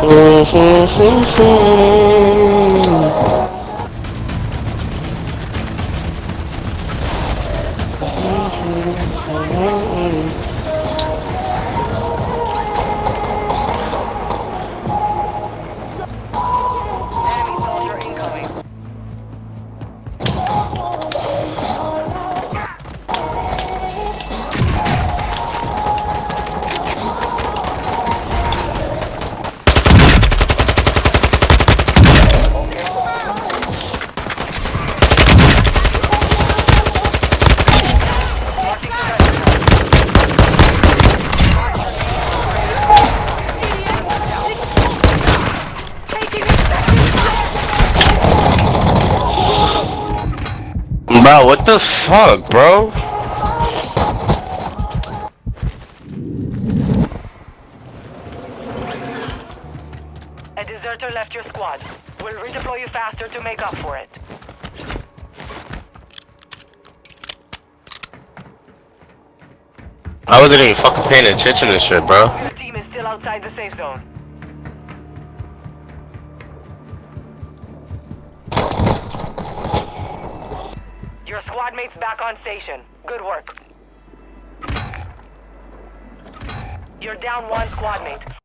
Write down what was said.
Incoming. Mm-hmm. Bro, what the fuck, bro? A deserter left your squad. We'll redeploy you faster to make up for it. I wasn't even fucking paying attention to shit, bro. Your team is still outside the safe zone. Squad mates back on station. Good work. You're down one squad mate.